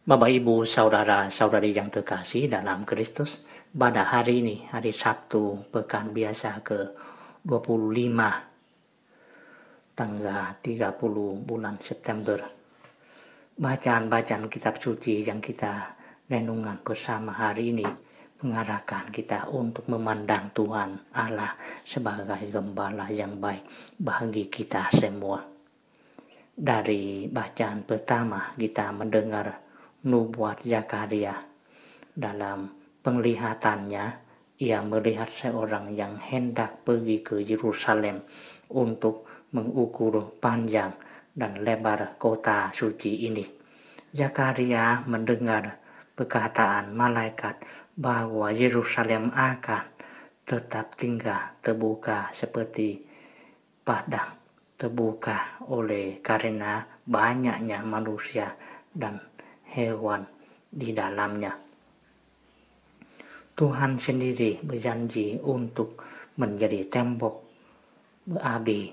Bapak Ibu saudara-saudari yang terkasih dalam Kristus pada hari ini hari Sabtu pekan biasa ke 25 tanggal 30 bulan September bacaan-bacaan kitab suci yang kita renungan bersama hari ini mengarahkan kita untuk memandang Tuhan Allah sebagai gembala yang baik bagi kita semua. Dari bacaan pertama kita mendengar nubuat Zakaria dalam penglihatannya ia melihat seorang yang hendak pergi ke Yerusalem untuk mengukur panjang dan lebar kota suci ini. Zakaria mendengar perkataan malaikat bahwa Yerusalem akan tetap tinggal terbuka seperti padang terbuka oleh karena banyaknya manusia dan hewan di dalamnya. Tuhan sendiri berjanji untuk menjadi tembok berapi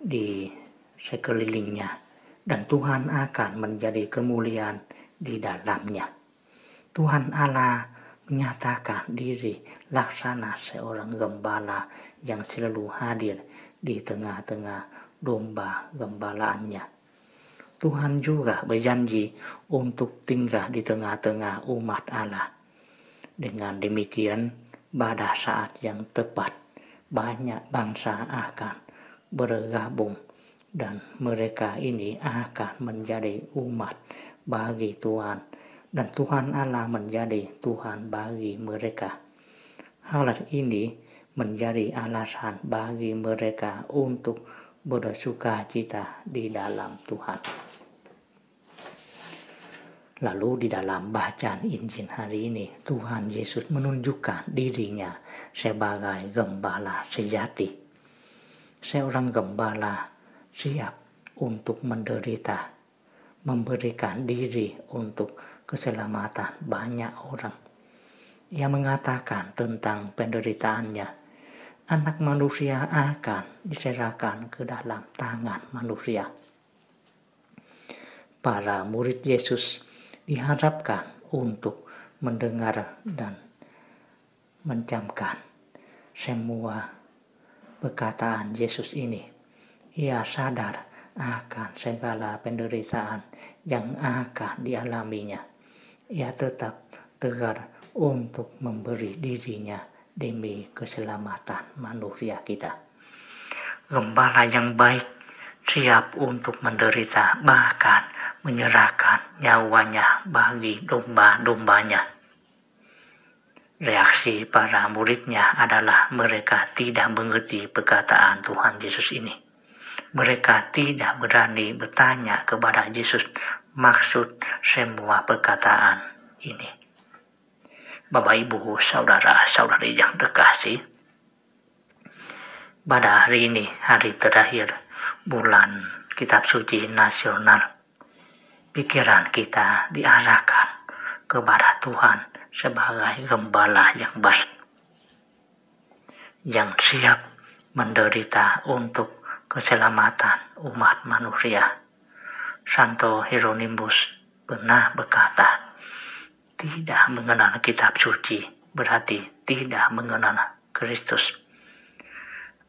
di sekelilingnya dan Tuhan akan menjadi kemuliaan di dalamnya. Tuhan Allah menyatakan diri laksana seorang gembala yang selalu hadir di tengah-tengah domba gembalaannya. Tuhan juga berjanji untuk tinggal di tengah-tengah umat Allah. Dengan demikian, pada saat yang tepat, banyak bangsa akan bergabung dan mereka ini akan menjadi umat bagi Tuhan dan Tuhan Allah menjadi Tuhan bagi mereka. Hal ini menjadi alasan bagi mereka untuk bersuka cita di dalam Tuhan. Lalu di dalam bacaan Injil hari ini, Tuhan Yesus menunjukkan dirinya sebagai gembala sejati. Seorang gembala siap untuk menderita, memberikan diri untuk keselamatan banyak orang. Ia mengatakan tentang penderitaannya, anak manusia akan diserahkan ke dalam tangan manusia. Para murid Yesus diharapkan untuk mendengar dan mencamkan semua perkataan Yesus ini. Ia sadar akan segala penderitaan yang akan dialaminya. Ia tetap tegar untuk memberi dirinya demi keselamatan manusia kita. Gembala yang baik siap untuk menderita bahkan menyerahkan nyawanya bagi domba-dombanya. Reaksi para muridnya adalah mereka tidak mengerti perkataan Tuhan Yesus ini. Mereka tidak berani bertanya kepada Yesus maksud semua perkataan ini. Bapak, Ibu, saudara-saudari yang terkasih, pada hari ini, hari terakhir bulan Kitab Suci Nasional pikiran kita diarahkan kepada Tuhan sebagai gembala yang baik yang siap menderita untuk keselamatan umat manusia. Santo Hieronymus pernah berkata, tidak mengenal kitab suci berarti tidak mengenal Kristus.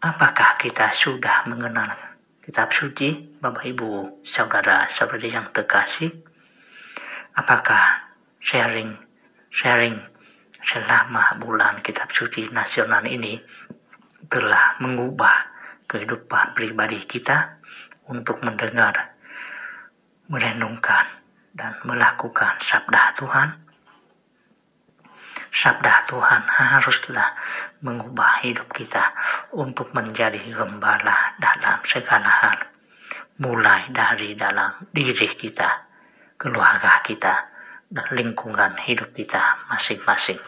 Apakah kita sudah mengenal kitab suci, Bapak Ibu, saudara-saudari yang terkasih, apakah sharing sharing selama bulan kitab suci nasional ini telah mengubah kehidupan pribadi kita untuk mendengar, merenungkan, dan melakukan sabda Tuhan. Sabda Tuhan haruslah mengubah hidup kita untuk menjadi gembala dalam segala hal. Mulai dari dalam diri kita, keluarga kita, dan lingkungan hidup kita masing-masing.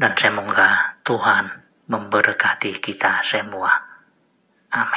Dan semoga Tuhan memberkati kita semua. Amin.